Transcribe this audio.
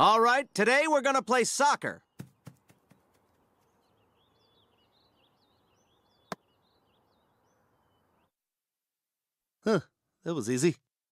All right, today we're gonna play soccer. Huh, that was easy.